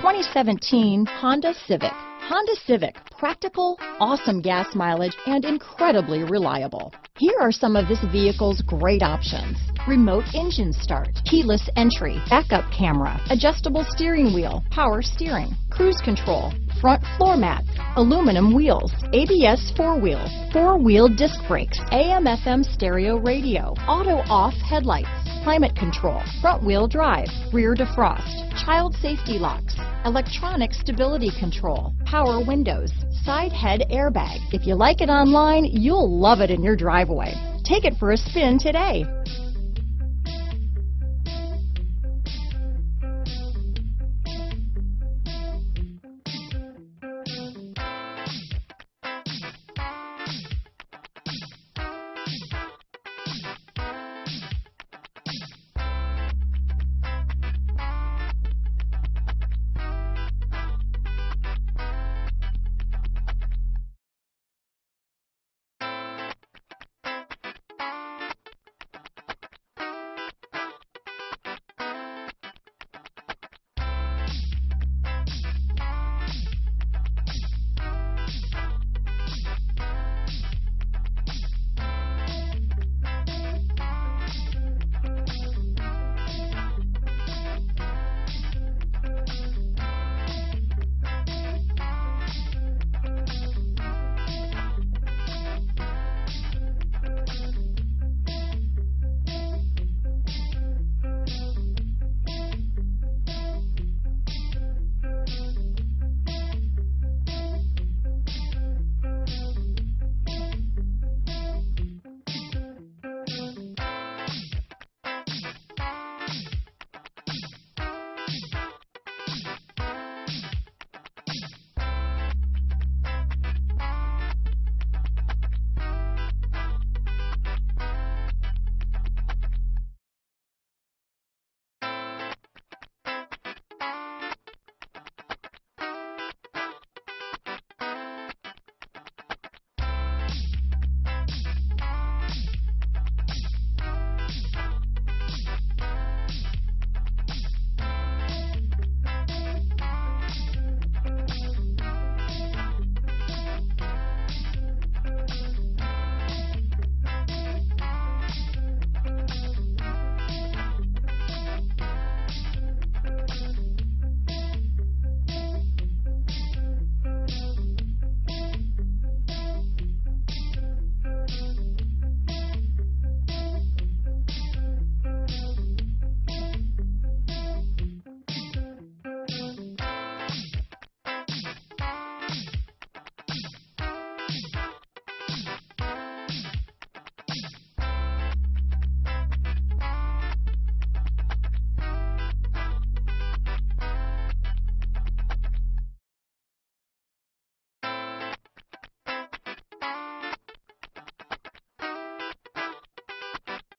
2017 Honda Civic. Honda Civic, practical, awesome gas mileage, and incredibly reliable. Here are some of this vehicle's great options. Remote engine start, keyless entry, backup camera, adjustable steering wheel, power steering, cruise control, front floor mats, aluminum wheels, ABS four-wheel, four-wheel disc brakes, AM FM stereo radio, auto off headlights, climate control, front wheel drive, rear defrost, child safety locks, electronic stability control, power windows, side head airbag. If you like it online, you'll love it in your driveway. Take it for a spin today.